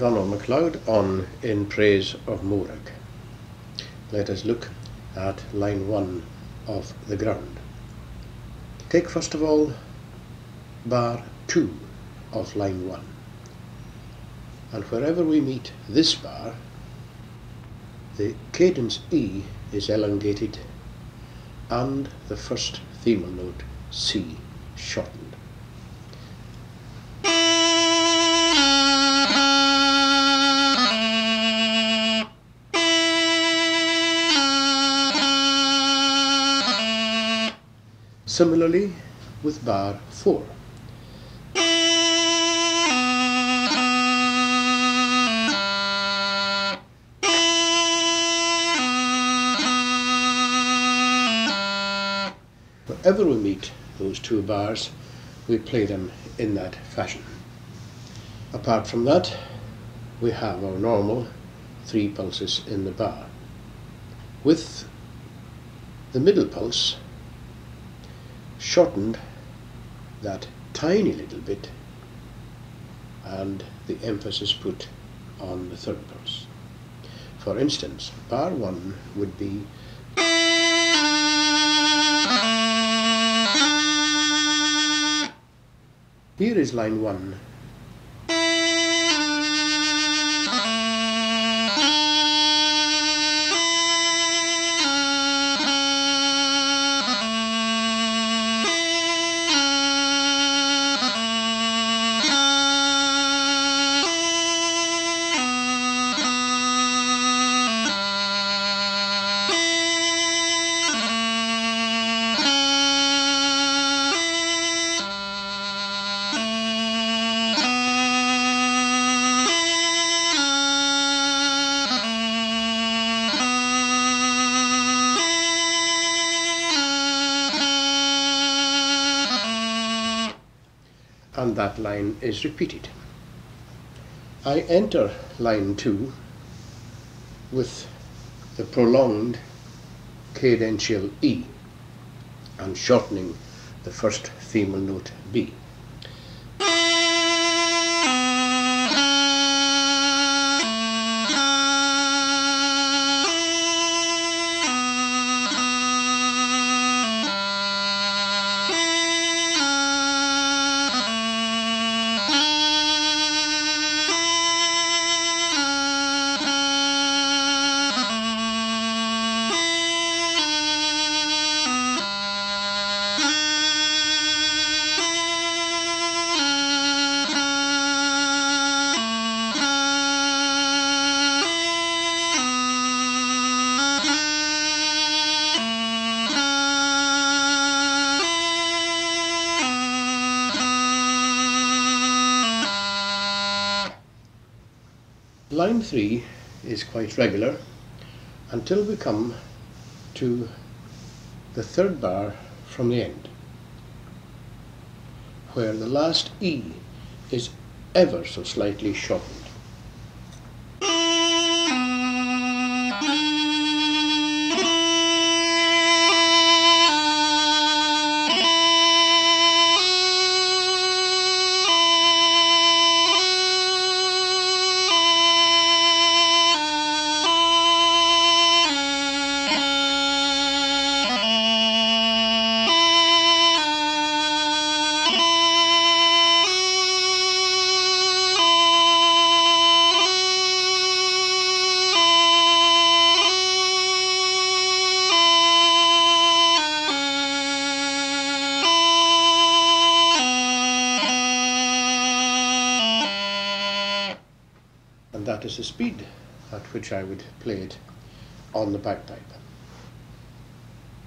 Donald MacLeod on In Praise of Morag. Let us look at line 1 of the ground. Take first of all bar 2 of line 1 and wherever we meet this bar the cadence E is elongated and the first themal note C shortened. Similarly with bar 4. Wherever we meet those two bars, we play them in that fashion. Apart from that, we have our normal three pulses in the bar. With the middle pulse shortened that tiny little bit and the emphasis put on the third pulse. For instance, bar 1 would be Here is line 1 and that line is repeated. I enter line 2 with the prolonged cadential E and shortening the first themal note B. Line 3 is quite regular until we come to the third bar from the end, where the last E is ever so slightly shortened. Is the speed at which I would play it on the bagpipe.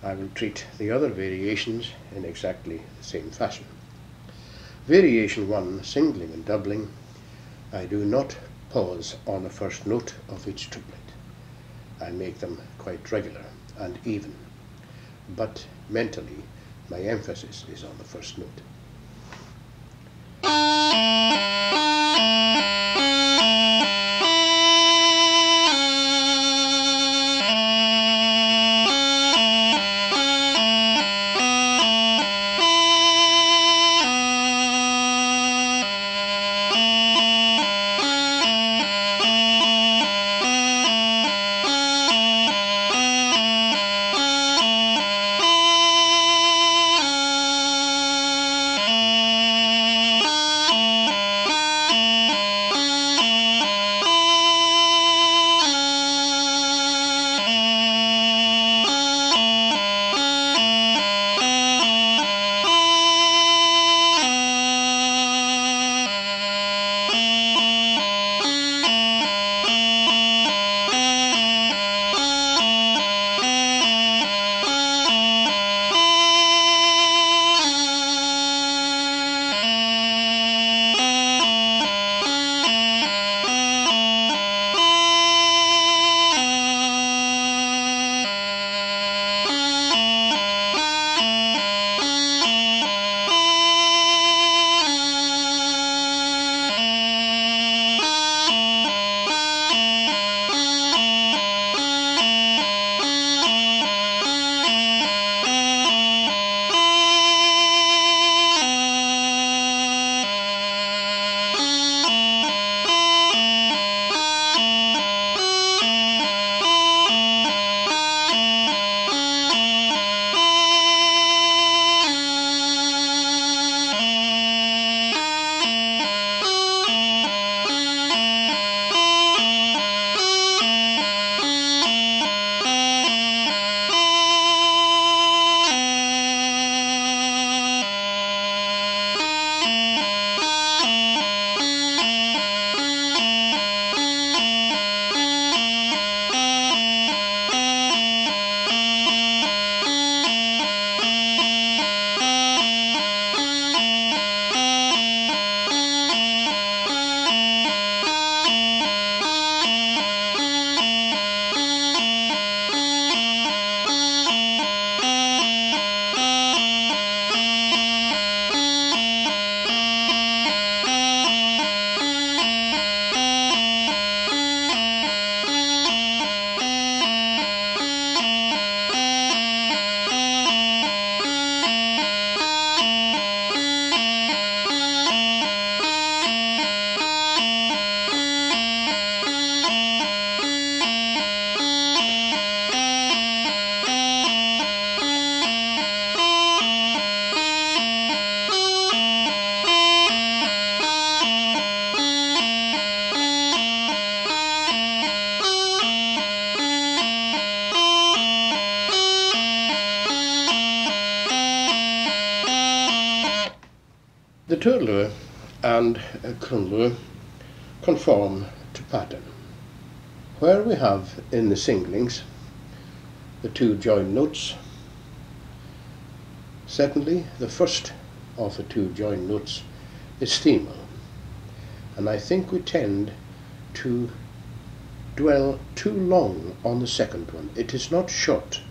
I will treat the other variations in exactly the same fashion. Variation 1, singling and doubling, I do not pause on the first note of each triplet. I make them quite regular and even, but mentally my emphasis is on the first note. Taorluath and Crunluath conform to pattern. Where we have in the singlings the two joined notes, secondly the first of the two joined notes is themal and I think we tend to dwell too long on the second one. It is not short,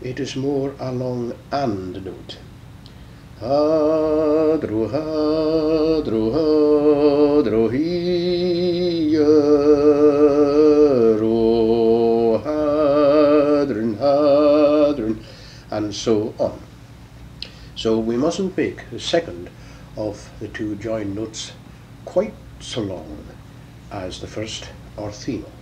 it is more a long and note. Hadru, hadru, hadru, and so on. So we mustn't make the second of the two joined notes quite so long as the first or themal.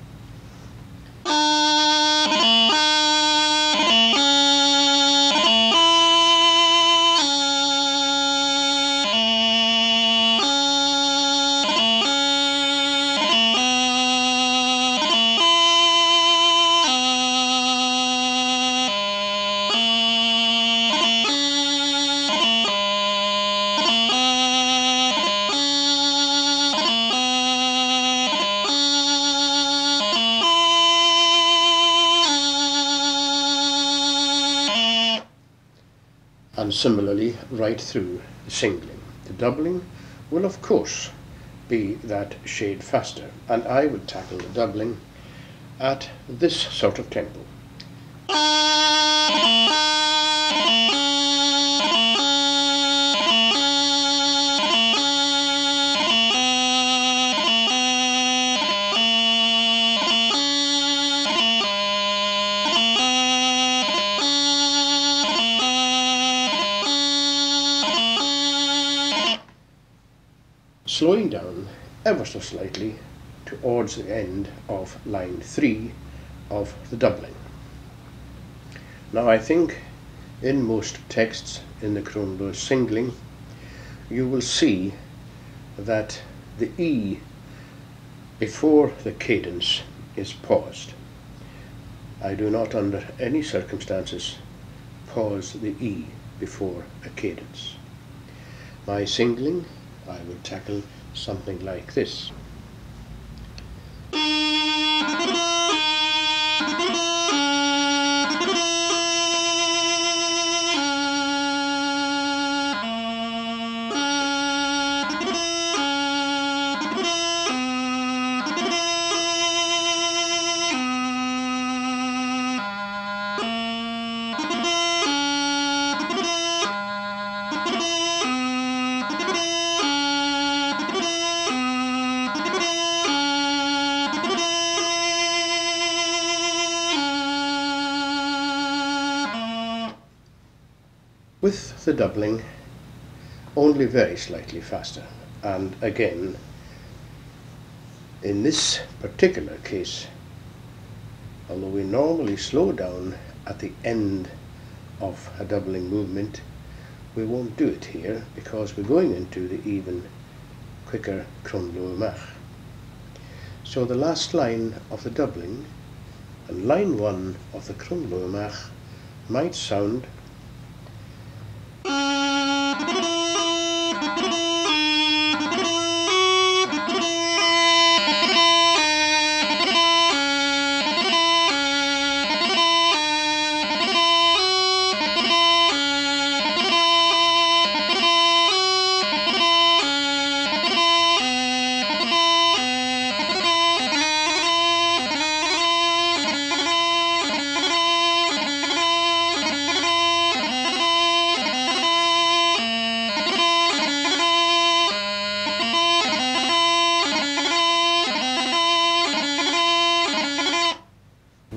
And similarly right through the singling. The doubling will of course be that shade faster and I would tackle the doubling at this sort of tempo. Slowing down ever so slightly towards the end of line 3 of the doubling. Now I think in most texts in the Crunluath singling you will see that the E before the cadence is paused. I do not under any circumstances pause the E before a cadence. My singling I would tackle something like this. With the doubling only very slightly faster. And again in this particular case although we normally slow down at the end of a doubling movement we won't do it here because we're going into the even quicker Crunluath So the last line of the doubling and line 1 of the Crunluath might sound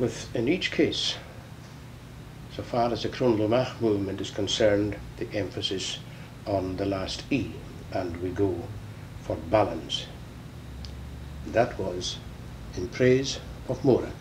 with, in each case, so far as the Crunluath movement is concerned, the emphasis on the last E, and we go for balance. That was in praise of Morag.